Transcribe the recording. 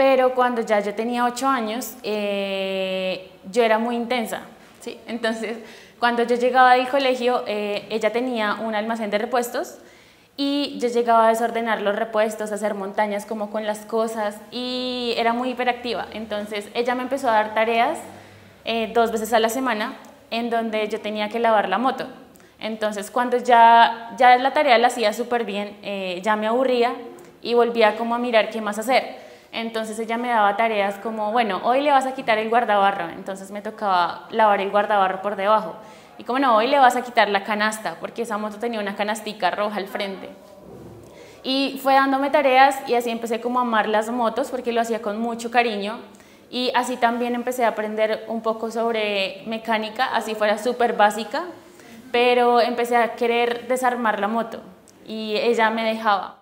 pero cuando ya yo tenía ocho años, eh, yo era muy intensa, ¿sí? Entonces, cuando yo llegaba del colegio, eh, ella tenía un almacén de repuestos y yo llegaba a desordenar los repuestos, a hacer montañas como con las cosas y era muy hiperactiva. Entonces, ella me empezó a dar tareas eh, dos veces a la semana en donde yo tenía que lavar la moto. Entonces, cuando ya, ya la tarea la hacía súper bien, ya me aburría y volvía como a mirar qué más hacer. Entonces ella me daba tareas como, bueno, hoy le vas a quitar el guardabarro, entonces me tocaba lavar el guardabarro por debajo. Y como no, hoy le vas a quitar la canasta, porque esa moto tenía una canastica roja al frente. Y fue dándome tareas y así empecé como a amar las motos porque lo hacía con mucho cariño. Y así también empecé a aprender un poco sobre mecánica, así fuera súper básica, pero empecé a querer desarmar la moto y ella me dejaba.